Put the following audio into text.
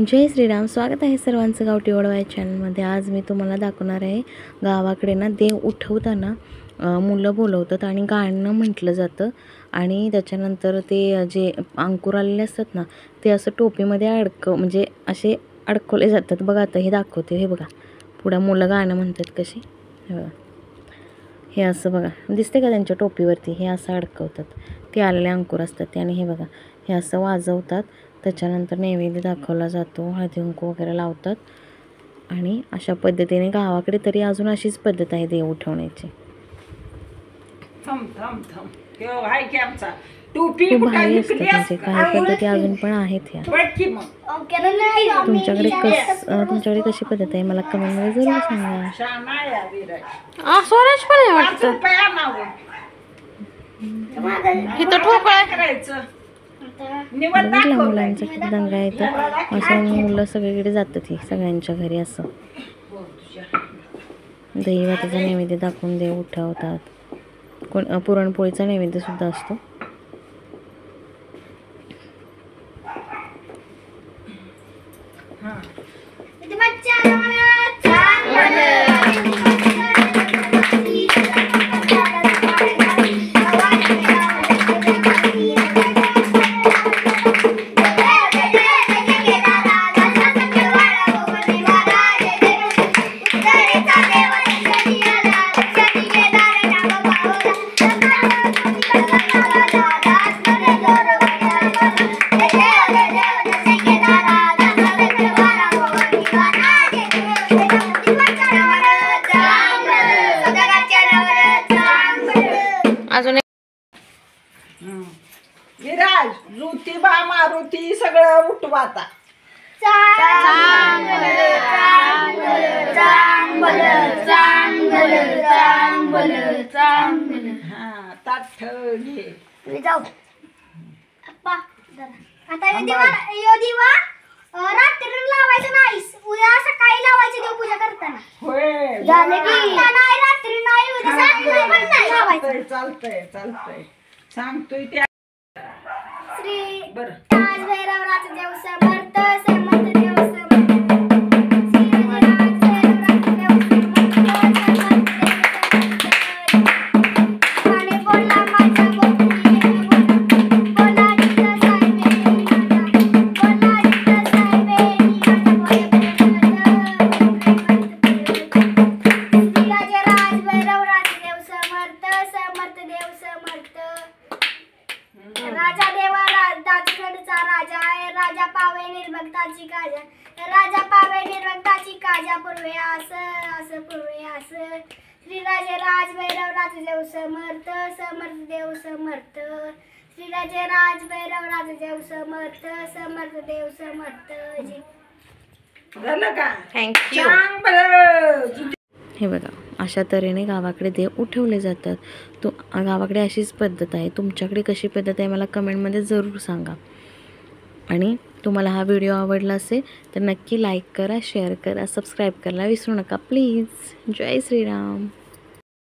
जय श्रीराम. स्वागत आहे सर्वांचं गावठी वडवाय चॅनलमध्ये आज मी तुम्हाला दाखवणार आहे गावाकडे ना देव उठवताना मुलं बोलवतात आणि गाणं म्हटलं जातं. आणि त्याच्यानंतर ते जे अंकुर आलेले असतात ना ते असं टोपीमध्ये अडक म्हणजे असे अडकवले जातात. बघा आता हे दाखवते. हे बघा. पुढं मुलं गाणं म्हणतात कशी. हे बघा. हे असं बघा. दिसते का त्यांच्या टोपीवरती? हे असं अडकवतात. ते आलेले अंकुर असतात ते. आणि हे बघा. हे असं वाजवतात. त्याच्यानंतर नैवेद्य दाखवला जातो हळदी कुंकू वगैरे लावतात. आणि अशा पद्धतीने गावाकडे तरी अजून अशीच पद्धत आहे देव उठवण्याची. भारी असतात म्हणजे? काही पद्धती अजून पण आहेत ह्या तुमच्याकडे कस तुमच्याकडे कशी पद्धत आहे? मला कमेंटमध्ये जरूर सांगा. स्वराज पण आहे ठोकळ काय करायचं. बघितलं मुलांचा किती दंगा येतं असं मुलं सगळीकडे जातात ही सगळ्यांच्या घरी असं. दही भाताचा नैवेद्य दाखवून देव उठवतात. कोण पुरणपोळीचा नैवेद्य सुद्धा असतो. विराज ज्योतिबा मारुती सगळं उठवा आता. हा ताठ घे जाऊ आता यो दिवा यो दिवा अं, रात्री लावायचं नाही उद्या सकाळी लावायची देवपूजा करताना होय झाले की नाही रात्री नाही उद्या सकाळी पण नाही लावायचं चालतंय चालतंय चालतंय. सांगतोय त्या श्री बर. राज भैरवराज निर्भक्ताची काजा. राजा पावे निर्भक्ताची काजा पूर्वे आस आस पूर्वे आस. श्रीराजे राज भैरव राजदेव समर्थ समर्थ देव समर्थ. श्रीराजे राज भैरव राजदेव समर्थ समर्थ देव समर्थ. झालं का? थँक्यू हे बघा अशा तऱ्हेने गावाकडे देव उठवले जातात. तो गावाकडे अशीच पद्धत आहे. तुमच्याकडे कशी पद्धत आहे मला कमेंटमध्ये जरूर सांगा. आणि तुम्हाला हा व्हिडिओ आवडला असेल तर नक्की लाईक करा शेअर करा सबस्क्राईब करायला विसरू नका. प्लीज जय श्रीराम.